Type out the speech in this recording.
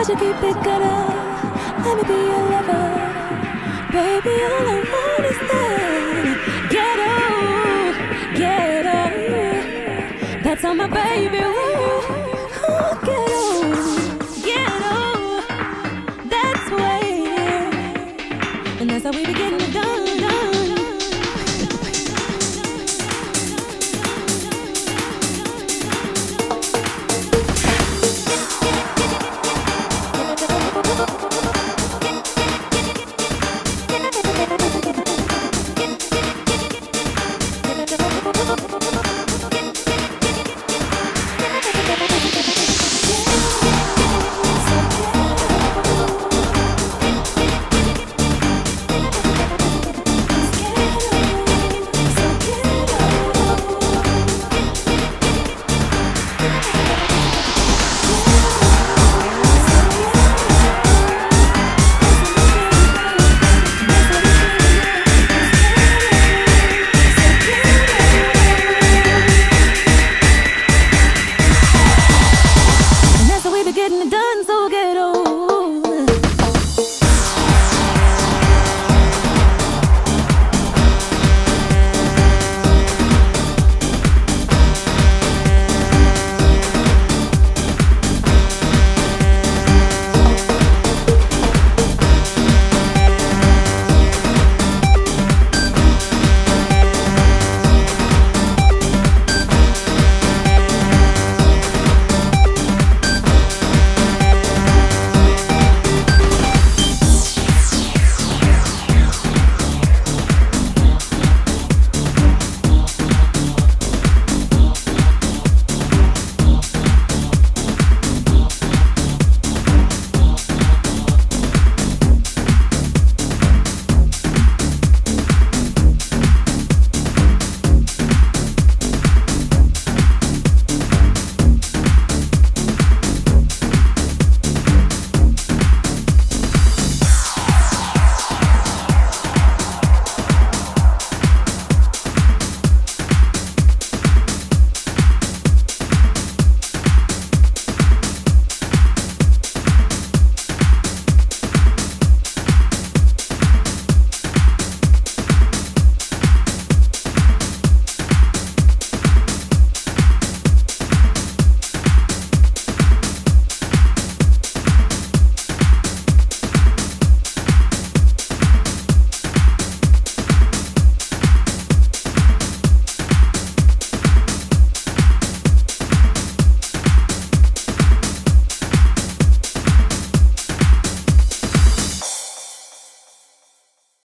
Why'd you keep it cut up? Let me be your lover. Baby, all I want is that Get over, get ghetto. That's how my baby woo, oh, ghetto, ghetto. That's where, and that's how we begin to done. the